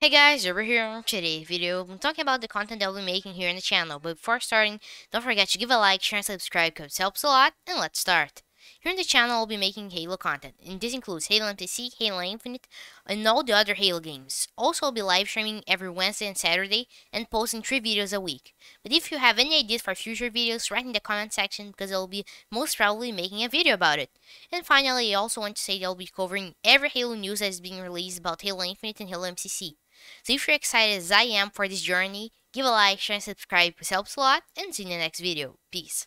Hey guys, over here on today's video, I'm talking about the content that we'll be making here on the channel, but before starting, don't forget to give a like, share, and subscribe because it helps a lot, and let's start. Here on the channel, I'll be making Halo content, and this includes Halo MCC, Halo Infinite, and all the other Halo games. Also, I'll be live streaming every Wednesday and Saturday, and posting 3 videos a week. But if you have any ideas for future videos, write in the comment section because I'll be most probably making a video about it. And finally, I also want to say that I'll be covering every Halo news that is being released about Halo Infinite and Halo MCC. So if you're excited as I am for this journey, give a like, share, and subscribe, it helps a lot, and see you in the next video. Peace.